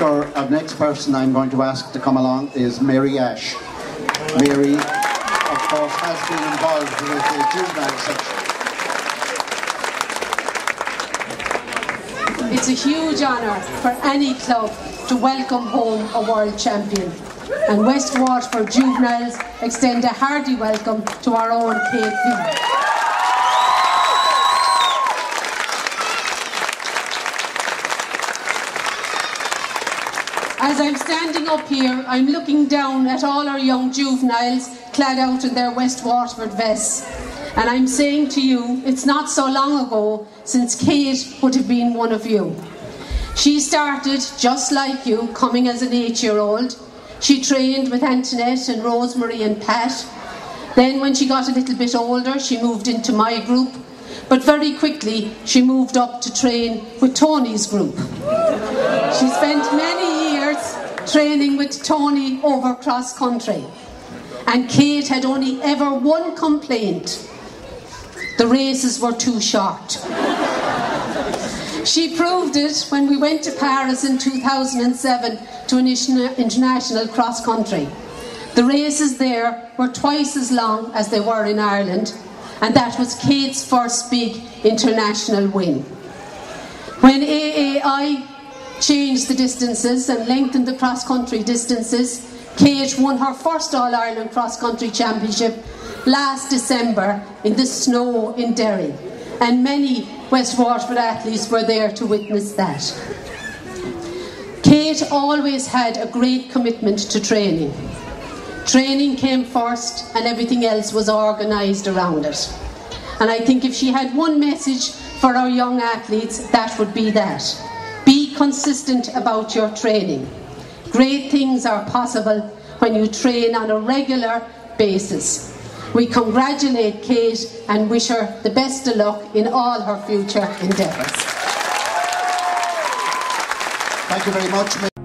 our next person I'm going to ask to come along is Mary Ashe. Mary, of course, has been involved with the juvenile section. It's a huge honour for any club to welcome home a world champion. And West Waterford juveniles extend a hearty welcome to our own Kate As I'm standing up here, I'm looking down at all our young juveniles clad out in their West Waterford vests. And I'm saying to you, it's not so long ago since Kate would have been one of you. She started just like you, coming as an eight year old. She trained with Antoinette and Rosemary and Pat. Then, when she got a little bit older, she moved into my group. But very quickly, she moved up to train with Tony's group. She spent many training with Tony over cross country. And Kate had only ever one complaint the races were too short. she proved it when we went to Paris in 2007 to an international cross country. The races there were twice as long as they were in Ireland, and that was Kate's first big international win. When AAI changed the distances and lengthened the cross-country distances. Kate won her first All-Ireland cross-country championship last December in the snow in Derry. And many West Waterford athletes were there to witness that. Kate always had a great commitment to training. Training came first and everything else was organised around it. And I think if she had one message for our young athletes, that would be that consistent about your training. Great things are possible when you train on a regular basis. We congratulate Kate and wish her the best of luck in all her future endeavours. Thank you very much.